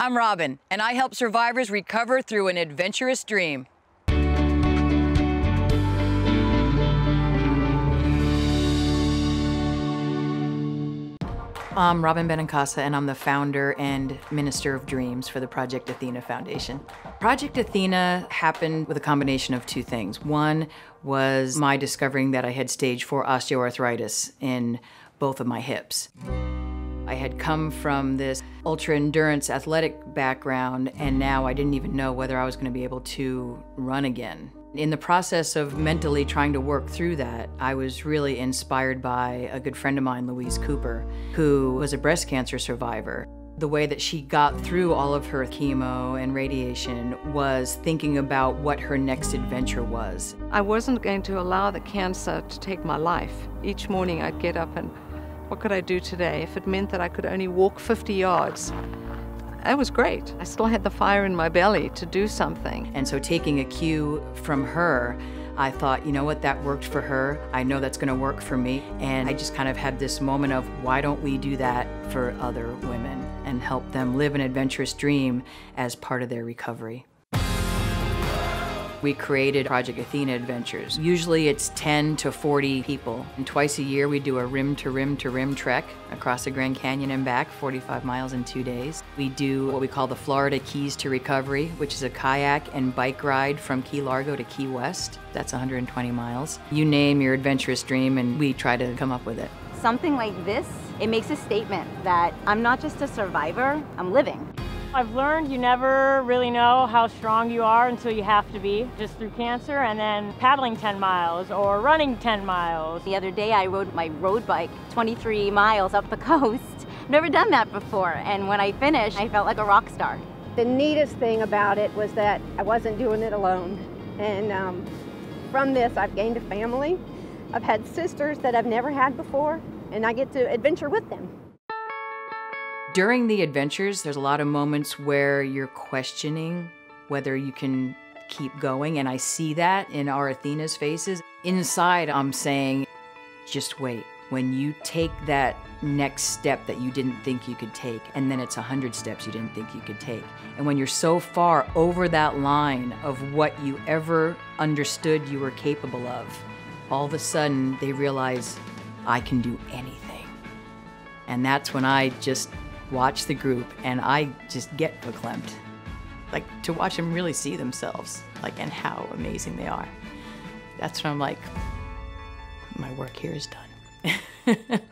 I'm Robyn, and I help survivors recover through an adventurous dream. I'm Robyn Benincasa, and I'm the founder and minister of dreams for the Project Athena Foundation. Project Athena happened with a combination of two things. One was my discovering that I had stage four osteoarthritis in both of my hips. I had come from this ultra endurance athletic background, and now I didn't even know whether I was going to be able to run again. In the process of mentally trying to work through that, I was really inspired by a good friend of mine, Louise Cooper, who was a breast cancer survivor. The way that she got through all of her chemo and radiation was thinking about what her next adventure was. I wasn't going to allow the cancer to take my life. Each morning I'd get up and what could I do today? If it meant that I could only walk 50 yards, that was great. I still had the fire in my belly to do something. And so taking a cue from her, I thought, you know what, that worked for her. I know that's going to work for me. And I just kind of had this moment of why don't we do that for other women and help them live an adventurous dream as part of their recovery. We created Project Athena Adventures. Usually it's 10 to 40 people. And twice a year we do a rim to rim to rim trek across the Grand Canyon and back, 45 miles in two days. We do what we call the Florida Keys to Recovery, which is a kayak and bike ride from Key Largo to Key West. That's 120 miles. You name your adventurous dream and we try to come up with it. Something like this, it makes a statement that I'm not just a survivor, I'm living. I've learned you never really know how strong you are until you have to be, just through cancer and then paddling 10 miles or running 10 miles. The other day I rode my road bike 23 miles up the coast. Never done that before, and when I finished, I felt like a rock star. The neatest thing about it was that I wasn't doing it alone. And um, from this, I've gained a family. I've had sisters that I've never had before, and I get to adventure with them. During the adventures, there's a lot of moments where you're questioning whether you can keep going, and I see that in our Athena's faces. Inside, I'm saying, just wait. When you take that next step that you didn't think you could take, and then it's a hundred steps you didn't think you could take. And when you're so far over that line of what you ever understood you were capable of, all of a sudden they realize, I can do anything. And that's when I just watch the group and I just get verklempt. Like to watch them really see themselves, like and how amazing they are. That's when I'm like, my work here is done.